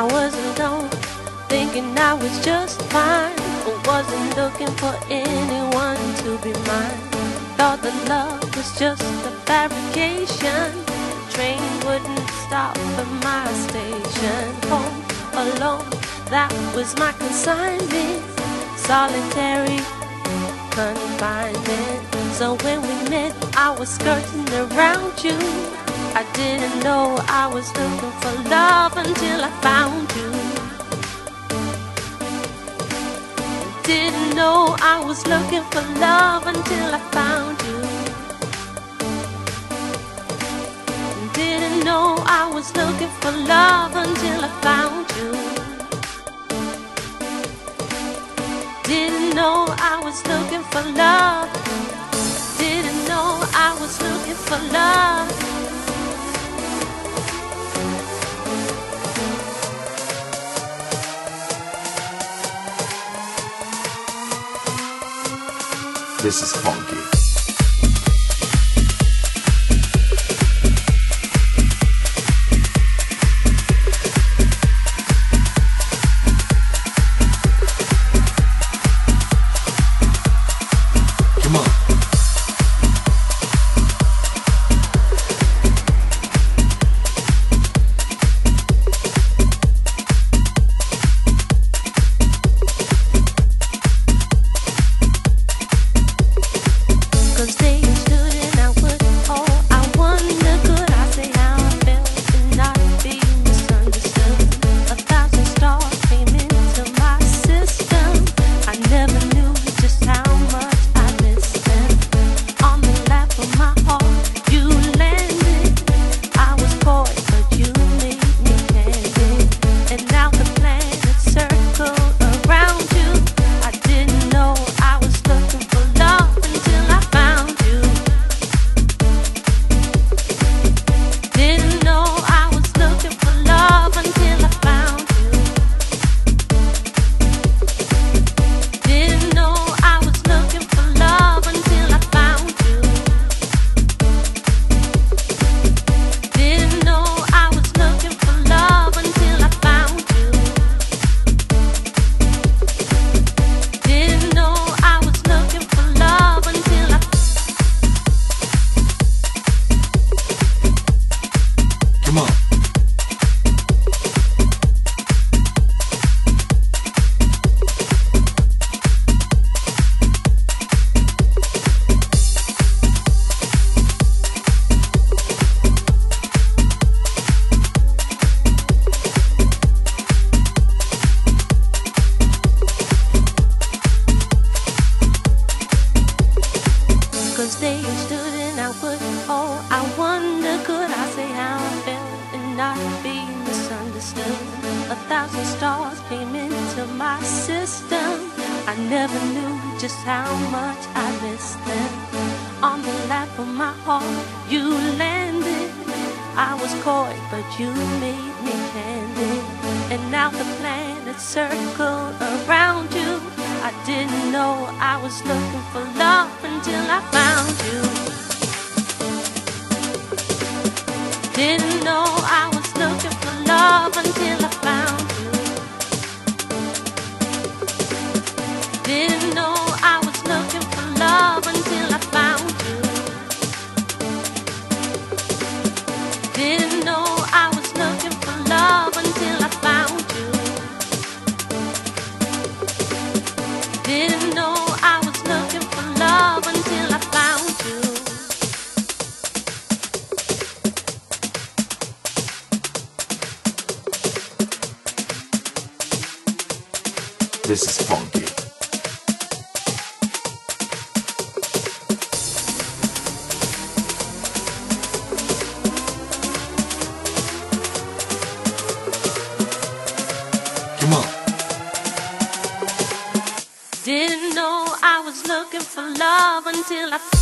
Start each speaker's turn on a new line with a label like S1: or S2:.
S1: I was alone, thinking I was just fine. But wasn't looking for anyone to be mine. Thought that love was just a fabrication. Train wouldn't stop at my station. Home alone, that was my consignment. Solitary confinement. So when we met, I was skirting around you. I didn't know I was looking for love until I found you. Didn't know I was looking for love until I found you. Didn't know I was looking for love until I found you. Didn't know I was looking for love. Didn't know I was looking for love.
S2: This is funky.
S1: I never knew just how much I missed them. On the lap of my heart you landed. I was coy but you made me candid. And now the planets circle around you. I didn't know I was looking for love until I found you.
S2: This is funky. Come on.
S1: Didn't know I was looking for love until I